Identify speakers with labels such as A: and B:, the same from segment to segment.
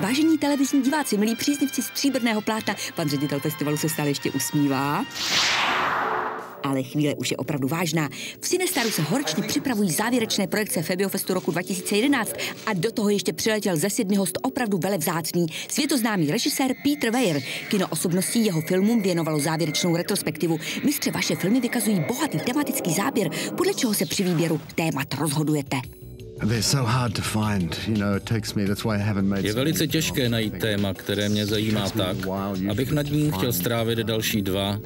A: Vážení televizní diváci, milí příznivci stříbrného plátna, pan ředitel festivalu se stále ještě usmívá. Ale chvíle už je opravdu vážná. V Cinestaru se horčně připravují závěrečné projekce Febiofestu roku 2011 a do toho ještě přiletěl ze Sydney host opravdu velevzácný, světoznámý režisér Peter Weir. Kino osobností jeho filmům věnovalo závěrečnou retrospektivu. Mistře, vaše filmy vykazují bohatý tematický záběr, podle čeho se při výběru témat rozhodujete.
B: Je velice těžké najít téma, které mě zajímá tak, abych nad ním chtěl strávit další dva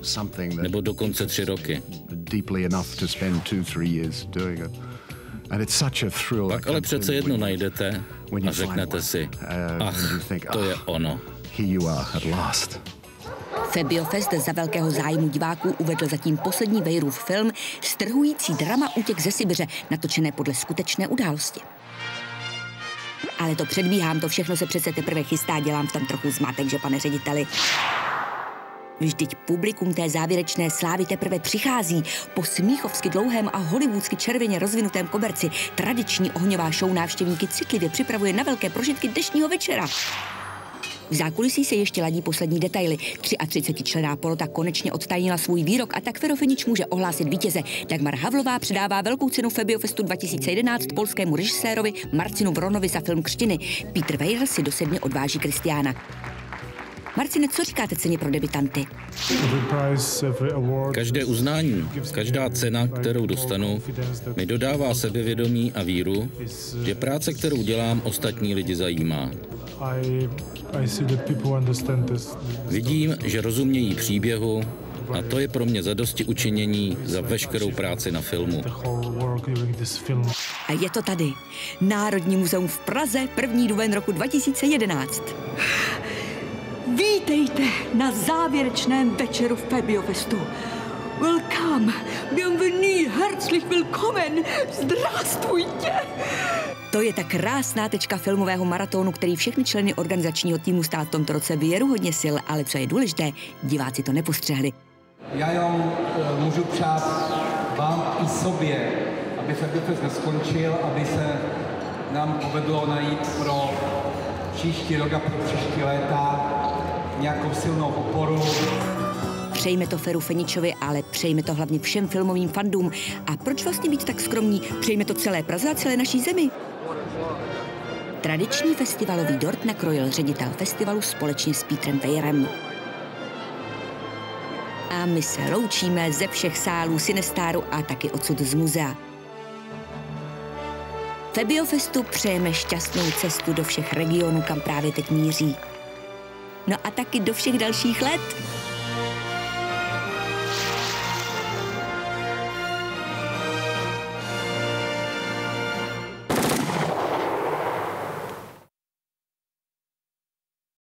B: nebo dokonce tři roky. Pak ale přece jedno najdete a řeknete si, uh, ach, to je ono.
A: Febiofest za velkého zájmu diváků uvedl zatím poslední Vejrův film strhující drama Útěk ze Sibiře, natočené podle skutečné události. Ale to předbíhám, to všechno se přece teprve chystá, dělám v tom trochu zmatek, že pane řediteli. Vždyť publikum té závěrečné slávy teprve přichází. Po smíchovsky dlouhém a hollywoodsky červeně rozvinutém koberci tradiční ohňová show návštěvníky citlivě připravuje na velké prožitky dnešního večera. V zákulisí se ještě ladí poslední detaily. 33 člená porota konečně odtajnila svůj výrok a tak Ferofinič může ohlásit vítěze. Dagmar Havlová předává velkou cenu Febiofestu 2011 polskému režisérovi Marcinu Vronovi za film Křtiny. Peter Weir si do sedmi odváží Kristiána. Marcine, co říkáte ceně pro debitanty?
B: Každé uznání, každá cena, kterou dostanu, mi dodává sebevědomí a víru, že práce, kterou dělám, ostatní lidi zajímá. Vidím, že rozumějí příběhu a to je pro mě zadosti učinění za veškerou práci na filmu.
A: A je to tady. Národní muzeum v Praze, první duben roku 2011. Vítejte na závěrečném večeru v Febiofestu. Welcome, bienvenue, herzlich willkommen, zdravstvujte. To je ta krásná tečka filmového maratonu, který všechny členy organizačního týmu stál v tomto roce věruhodně sil, ale co je důležité, diváci to nepostřehli.
C: Já jenom uh, můžu přát vám i sobě, aby se Fest neskončil, aby se nám povedlo najít pro příští rok a pro příští léta nějakou silnou oporu.
A: Přejme to Feru Feničovi, ale přejme to hlavně všem filmovým fandům. A proč vlastně být tak skromní? Přejme to celé Praze a celé naší zemi. Tradiční festivalový dort nakrojil ředitel festivalu společně s Petrem Wejerem. A my se loučíme ze všech sálů Sinestáru a taky odsud z muzea. Febiofestu přejeme šťastnou cestu do všech regionů, kam právě teď míří. No a taky do všech dalších let.